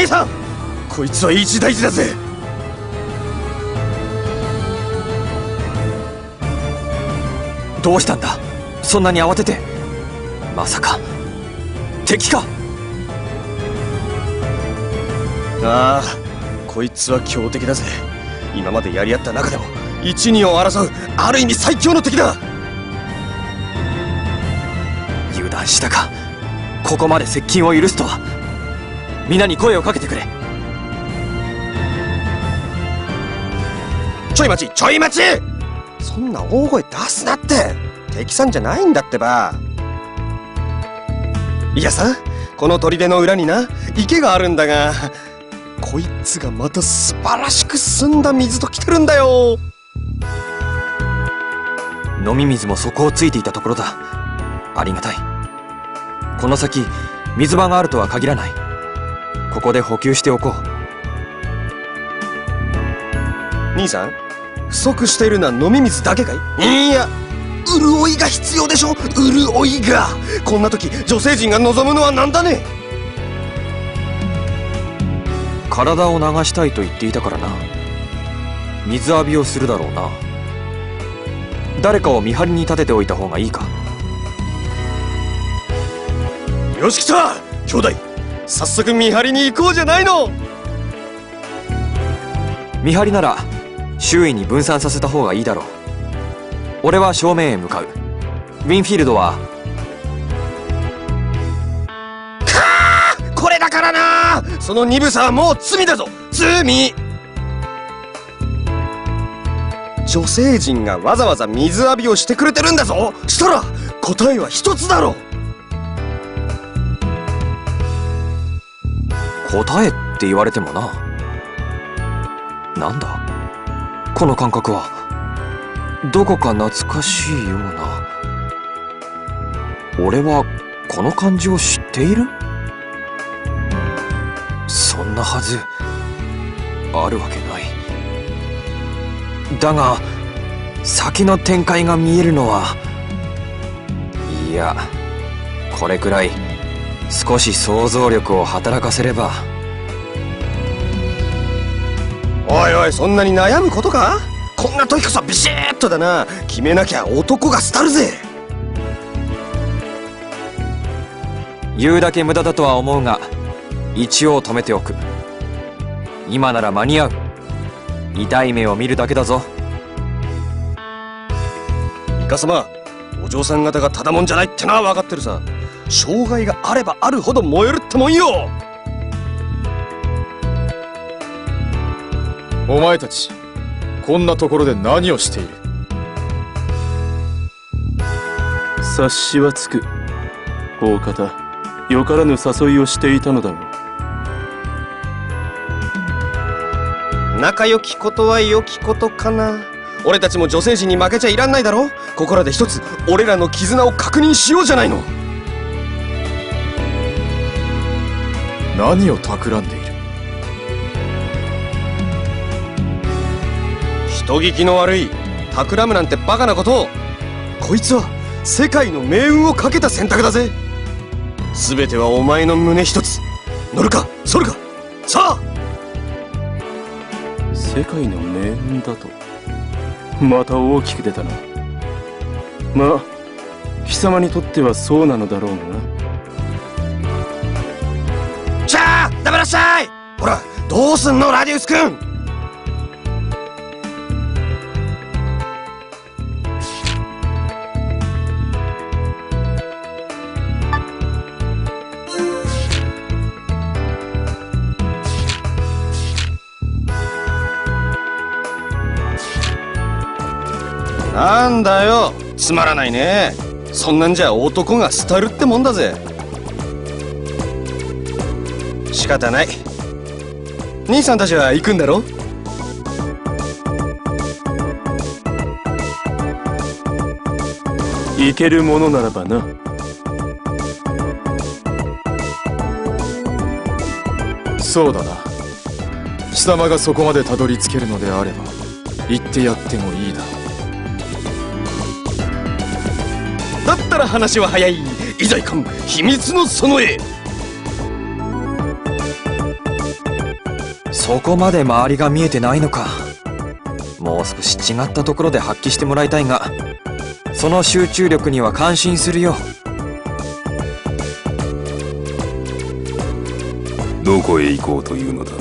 兄さん。こいつは一大事だぜ。どうしたんだ？そんなに慌てて？まさか。敵か？ああこいつは強敵だぜ。今までやり合った中でも一二を争うある意味最強の敵だ。油断したか？ここまで接近を許すとは。皆に声をかけてくれ。ちょい待ちちょい待ち。そんな大声出すなって。敵さんじゃないんだってば。いやさこの砦の裏にな池があるんだがこいつがまた素晴らしく澄んだ水と来てるんだよ。飲み水も底をついていたところだ。ありがたい。この先水場があるとは限らない。ここで補給しておこう。兄さん不足しているのは飲み水だけかい？いや潤いが必要でしょ？潤いが。こんな時女性陣が望むのは何だね？体を流したいと言っていたからな。水浴びをするだろうな。誰かを見張りに立てておいた方がいいか。よし来た！兄弟早速見張りに行こうじゃないの。見張りなら周囲に分散させた方がいいだろう。俺は正面へ向かう。ウィンフィールドは。これだからな。その鈍さはもう罪だぞ。罪。女性陣がわざわざ水浴びをしてくれてるんだぞ。したら答えは一つだろ答えって言われてもな。なんだ？この感覚は。どこか懐かしいような。俺はこの感じを知っている？そんなはず。あるわけない。だが先の展開が見えるのはいやこれくらい。少し想像力を働かせれば。おいおいそんなに悩むことか？こんな時こそビシッとだな。決めなきゃ男が廃るぜ。言うだけ無駄だとは思うが一応止めておく。今なら間に合う。痛い目を見るだけだぞ。イカ様お嬢さん方がただもんじゃないってのは分かってるさ障害があればあるほど燃えるってもんよ。お前たちこんなところで何をしている？察しはつく大方。よからぬ誘いをしていたのだろう仲良きことは良きことかな。俺たちも女性陣に負けちゃいらんないだろここらで一つ俺らの絆を確認しようじゃないの何を企んでいる？人聞きの悪い企むなんてバカなことを。こいつは世界の命運をかけた選択だぜ。全てはお前の胸一つ。乗るかそるか。さあ！世界の命運だと。また大きく出たな。まあ貴様にとってはそうなのだろうがなダメらっしゃい。ほらどうすんのラディウス君なんだよ。つまらないね。そんなんじゃ男が廃るってもんだぜ。方ない。兄さんたちは行くんだろ？いけるものならばな。そうだな。貴様がそこまでたどり着けるのであれば行ってやってもいいだろう。だったら話は早い。いざいかん。秘密の園へそこまで周りが見えてないのか。もう少し違ったところで発揮してもらいたいがその集中力には感心するよ。どこへ行こうというのだ？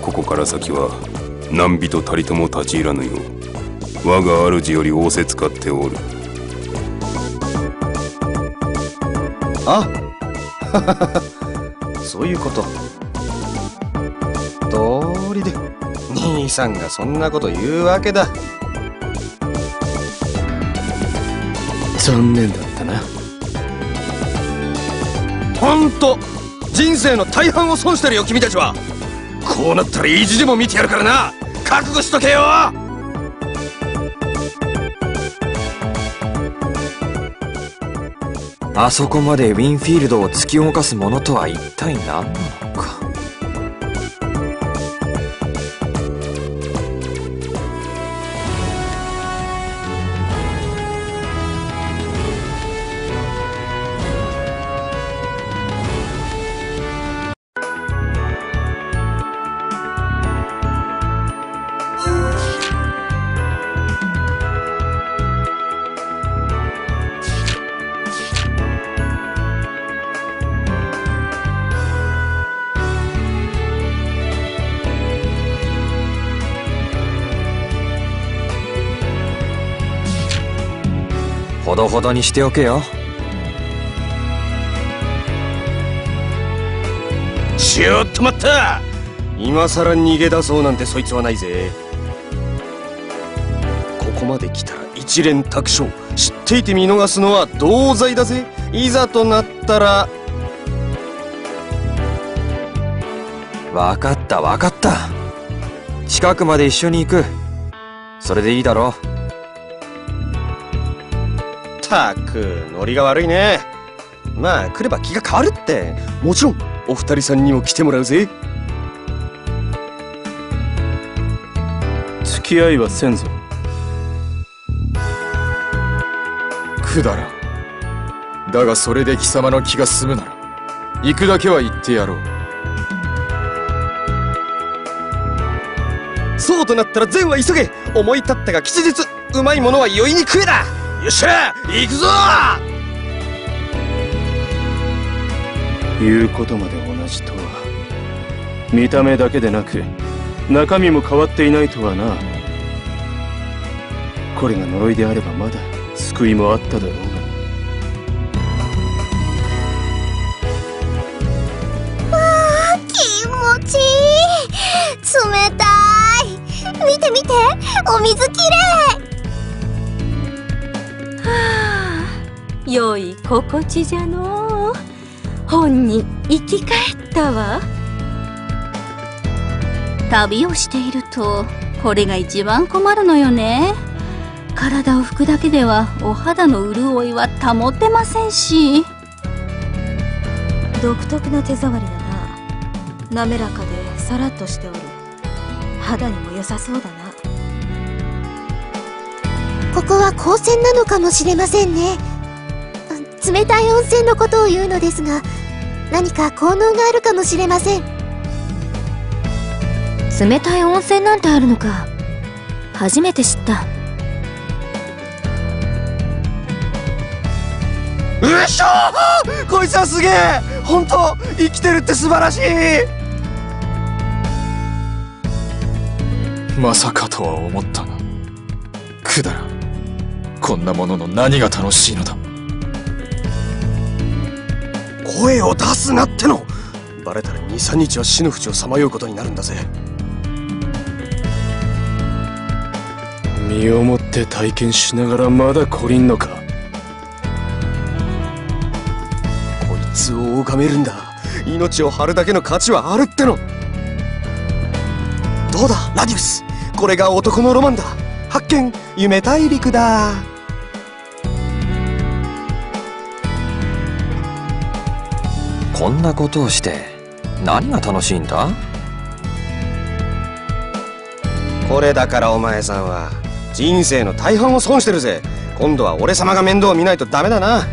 ここから先は何人たりとも立ち入らぬよう我が主より仰せつかっておる。あ そういうこと道理で。兄さんがそんなこと言うわけだ。残念だったな。ほんと人生の大半を損してるよ君たちは。こうなったら意地でも見てやるからな。覚悟しとけよ。あそこまでウィンフィールドを突き動かすものとは一体何なの？ほどほどにしておけよ。ちょっと待った。今さら逃げ出そうなんてそいつはないぜ。ここまで来たら一連卓勝知っていて見逃すのは同罪だぜ。いざとなったら。分かった分かった。近くまで一緒に行く。それでいいだろたくノリが悪いね。まあ来れば気が変わるって。もちろんお二人さんにも来てもらうぜ。付き合いはせんぞ。くだらん。だがそれで貴様の気が済むなら行くだけは行ってやろう。そうとなったら善は急げ。思い立ったが吉日うまいものは酔いに食えだ。よっしゃ行くぞ。言うことまで同じとは。見た目だけでなく中身も変わっていないとはな。これが呪いであればまだ救いもあっただろうが。気持ちいい。冷たい。見て見てお水きれい良い心地じゃのう。本に生き返ったわ。旅をしているとこれが一番困るのよね。体を拭くだけではお肌の潤いは保てませんし。独特な手触りだな。滑らかでさらっとしておる。肌にも良さそうだな。ここは高専なのかもしれませんね。あ冷たい温泉のことを言うのですが何か効能があるかもしれません。冷たい温泉なんてあるのか。初めて知った。うっしょー！こいつはすげえ！本当生きてるって素晴らしい！まさかとは思ったがくだらん。こんなものの何が楽しいのだ声を出すなっての。バレたら23日は死の淵をさまようことになるんだぜ。身をもって体験しながらまだ懲りんのか。こいつを拝めるんだ。命を張るだけの価値はあるっての。どうだラディウス？これが男のロマンだ。発見夢大陸だ。こんなことをして何が楽しいんだ？これだからお前さんは人生の大半を損してるぜ。今度は俺様が面倒を見ないとダメだな。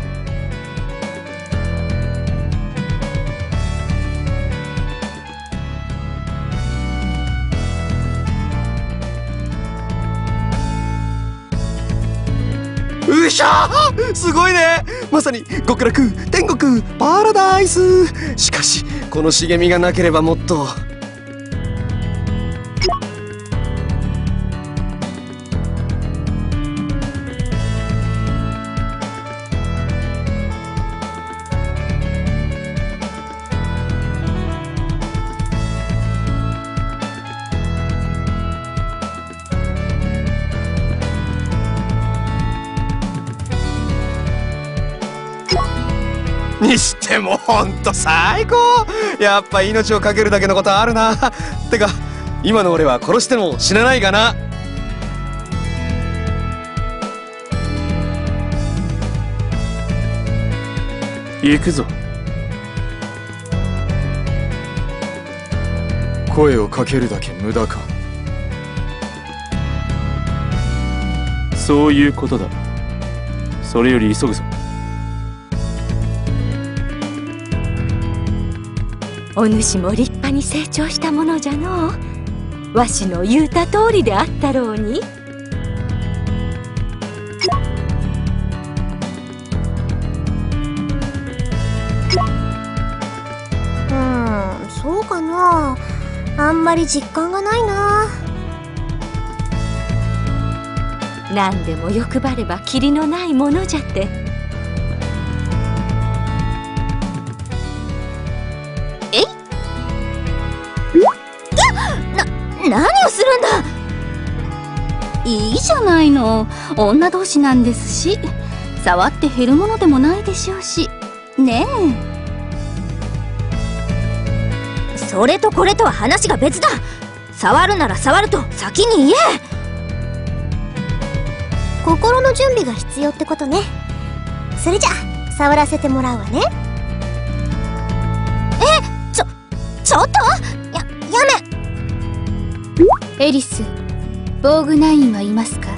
すごいね。まさに極楽天国パラダイス。しかしこの茂みがなければもっと。にしてもほんと最高。やっぱ命を懸けるだけのことあるな。てか今の俺は殺しても死なないがな。行くぞ。声をかけるだけ無駄か。そういうことだ。それより急ぐぞ。お主も立派に成長したものじゃのう。わしの言うた通りであったろうに。うんそうかな。あんまり実感がないな。何でも欲張ればキリのないものじゃってじゃないの。女同士なんですし。触って減るものでもないでしょうし。ねそれとこれとは話が別だ。触るなら触ると先に言え。心の準備が必要ってことね。それじゃ触らせてもらうわね。えちょちょっと？ややめ。エリス防具ナインはいますか？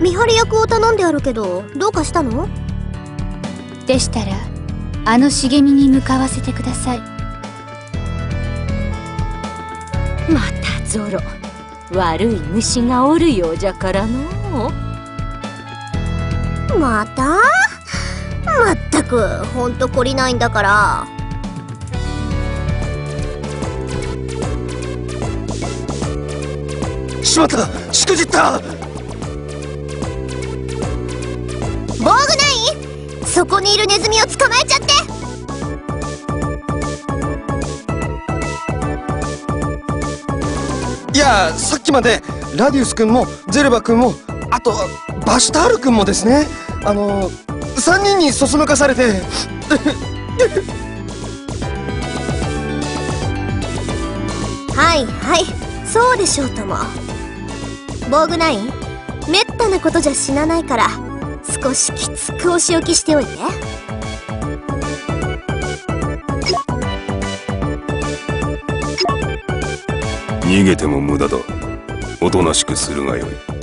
見張り役を頼んであるけどどうかしたの？でしたらあの茂みに向かわせてください。またゾロ。悪い虫がおるようじゃからの。うまた？まったくほんと懲りないんだからしまった。しくじった。防具ない？そこにいるネズミを捕まえちゃって。いやさっきまでラディウス君もゼルバ君もあとバシュタール君もですね。あの3人にそそのかされて。はいはい。そうでしょうとも防具ない？めったなことじゃ死なないから。少しきつくお仕置きしておいて。逃げても無駄だ。おとなしくするがよい。